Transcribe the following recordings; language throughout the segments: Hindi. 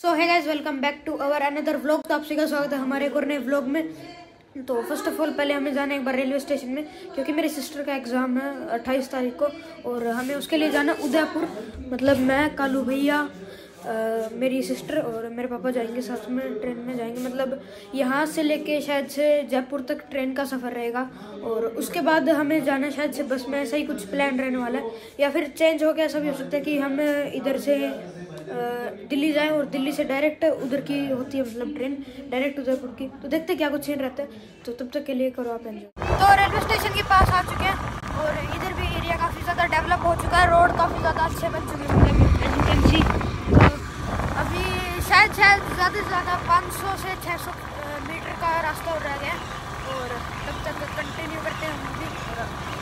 So hi guys welcome back to our another vlog तो आप सभी का स्वागत है हमारे एक और नए व्लॉग में। तो फ़र्स्ट ऑफ़ ऑल पहले हमें जाना है एक बार रेलवे स्टेशन में, क्योंकि मेरे सिस्टर का एग्ज़ाम है अट्ठाईस तारीख को, और हमें उसके लिए जाना उदयपुर। मतलब मैं, कालू भैया मेरी सिस्टर और मेरे पापा जाएँगे साथ में ट्रेन में जाएँगे। मतलब यहाँ से लेके शायद से जयपुर तक ट्रेन का सफ़र रहेगा, और उसके बाद हमें जाना शायद से बस में, ऐसा ही कुछ प्लान रहने वाला है। या फिर चेंज हो गया, ऐसा भी हो सकता है कि हम इधर से दिल्ली जाएँ और दिल्ली से डायरेक्ट उधर की होती है मतलब ट्रेन डायरेक्ट उदयपुर की। तो देखते हैं क्या कुछ सीन रहता है। तो तब तक के लिए करो आप एंजॉय तो रेलवे स्टेशन के पास आ चुके हैं और इधर भी एरिया काफ़ी ज़्यादा डेवलप हो चुका है। रोड काफ़ी ज़्यादा अच्छे बन चुके हैं। तो अभी शायद शायद ज़्यादा से ज़्यादा 500 से 600 मीटर का रास्ता और रह गया है। और तब तक कंटिन्यू करते हैं हम भी और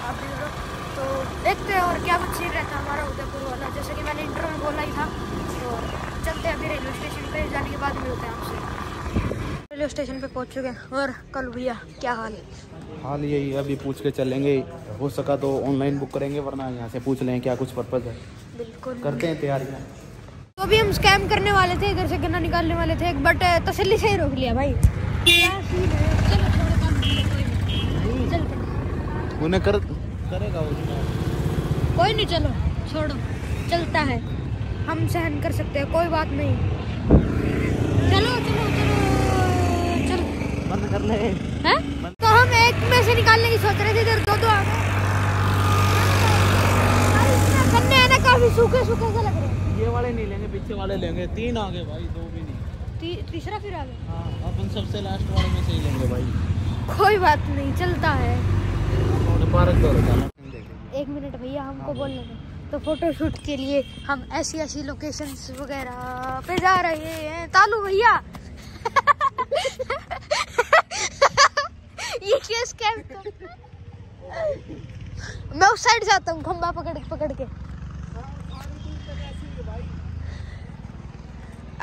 आप भी करो तो देखते हैं और क्या कुछ सीन रहता हमारा उदयपुर वाला। जैसे कि मैंने इंटरव्यू में बोला ही था और चलते हैं अभी रेलवे स्टेशन पे जाने के बाद मिलते हैं आपसे। रेलवे स्टेशन पे पहुँच चुके हैं और कल भैया क्या हाल? है हाल यही है, अभी पूछ के चलेंगे। हो सका तो ऑनलाइन बुक करेंगे वरना यहाँ से पूछ लें क्या कुछ पर्पज़ है। बिल्कुल। करते हैं तैयारियाँ। तो अभी हम स्कैम करने वाले थे इधर से गन्ना निकालने वाले थे बट तसल्ली से ही रोक लिया भाई। चल उन्हें कर करेगा वो। कोई नहीं चलो छोड़ो चलता है। हम सहन कर सकते हैं कोई बात नहीं। चलो चलो चलो चलो। बंद कर ले। हैं? तो हम एक में से निकालने की सोच रहे थे इधर दो दो आ गए गन्ने हैं ना काफ़ी सूखे सूखे से लग रहे हैं। ये वाले नहीं लेंगे पीछे वाले लेंगे। तीन आगे भाई दो भी नहीं। ती, तीसरा फिर आ गया। हाँ अपन सबसे लास्ट वाले में से ही लेंगे भाई। कोई बात नहीं चलता है। और पार्क तो एक मिनट भैया हमको बोलने दो। तो फ़ोटो शूट के लिए हम ऐसी ऐसी लोकेशंस वगैरह पे जा रहे हैं। तालू भैया। ये क्या स्कैम मैं उस साइड जाता हूँ खंबा पकड़ पकड़ के।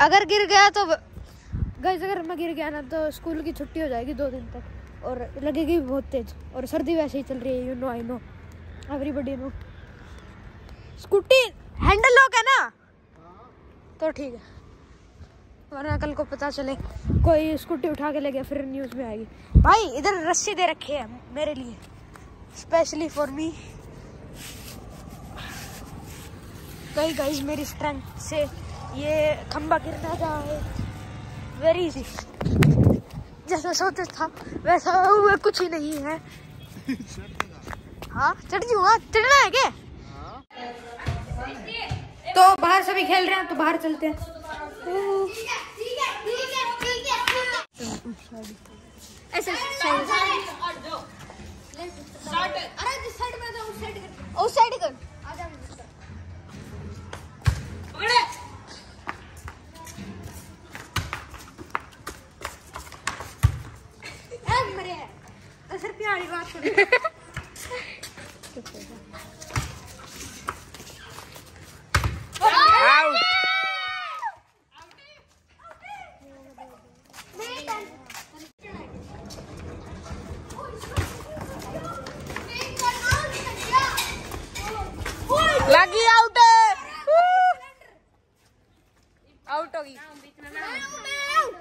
अगर गिर गया तो गैस अगर मैं गिर गया ना तो स्कूल की छुट्टी हो जाएगी दो दिन तक। और लगेगी भी बहुत तेज। और सर्दी वैसे ही चल रही है you know I know everybody know scooty handle lock है ना? तो ठीक है। वरना कल को पता चले, कोई स्कूटी उठा के ले गया, फिर न्यूज़ में आएगी। भाई, इधर रस्सी दे रखे है मेरे लिए। स्पेशली फॉर मी कई गाइस मेरी स्ट्रेंथ से ये खंबा गिरना जाए वेरी इजी जैसा सोचा था, वैसा हुआ, कुछ ही नहीं है। हाँ चढ़ चढ़ना है क्या? तो बाहर सभी खेल रहे हैं तो बाहर चलते हैं। ऐसे उस साइड कर। सर प्यारी बात करो लगी आउट आउट होगी।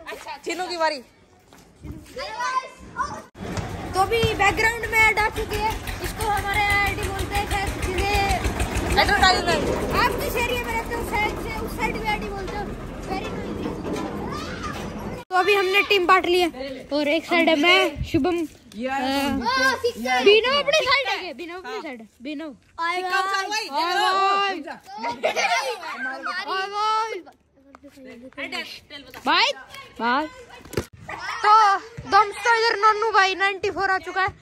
अच्छा की बारी। तो अभी बैकग्राउंड में ऐड आ चुकी है। इसको हमारे आईडी बोलते हैं शायद सीधे एडवर्टाइजमेंट आप जिस एरिया में रहते हो साइड से, उस साइड भी आईडी बोलते हो। वेरी तो अभी हमने टीम बांट ली है। और एक साइड है, मैं, शुभम। बीनो अपनी साइड है बीनो अपनी साइड है बीनो भाई भाई तो दोस्तों इधर नन्नू भाई 94 आ चुका है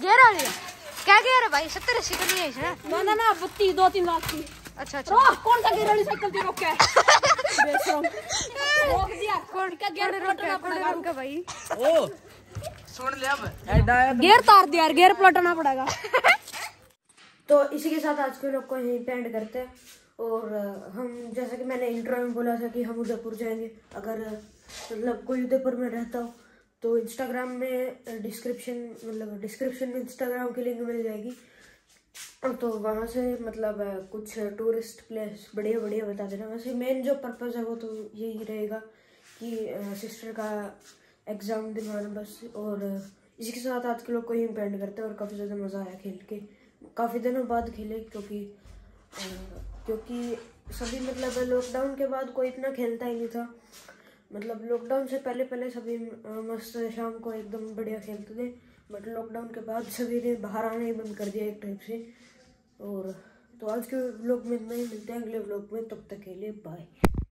गेयर आ रही है क्या है भाई सत्तर अस्सी का नहीं है ना ना बत्ती दो तीन लाख की अच्छा अच्छा। रोक कौन सा गियर वाली साइकिल पे रोका है बेशरम रोक दिया कौन का गेयर रोका भाई। ओ। सुन ले अब। गियर तार दिया गियर पलटना पड़ेगा। तो इसी के साथ आज के लोग को यहीं पे एंड करते हैं। और हम जैसा कि मैंने इंट्रो में बोला था कि हम उदयपुर जाएँगे। अगर मतलब कोई उदयपुर में रहता हो तो इंस्टाग्राम में डिस्क्रिप्शन मतलब डिस्क्रिप्शन में इंस्टाग्राम की लिंक मिल जाएगी। तो वहाँ से मतलब कुछ टूरिस्ट प्लेस बढ़िया बढ़िया बता देना। वैसे मेन जो पर्पज़ है वो तो यही रहेगा कि सिस्टर का एग्ज़ाम दिलवाना बस। और इसी के साथ आज के लोग को ही पेंड करते हैं और काफ़ी ज़्यादा मज़ा आया खेल के। काफ़ी दिनों बाद खेले क्योंकि क्योंकि सभी मतलब लॉकडाउन के बाद कोई इतना खेलता ही नहीं था। मतलब लॉकडाउन से पहले पहले सभी मस्त शाम को एकदम बढ़िया खेलते थे। बट लॉकडाउन के बाद सभी ने बाहर आना ही बंद कर दिया एक टाइप से। और तो आज के ब्लॉग में नहीं मिलते हैं अगले ब्लॉग में, तब तक के लिए बाय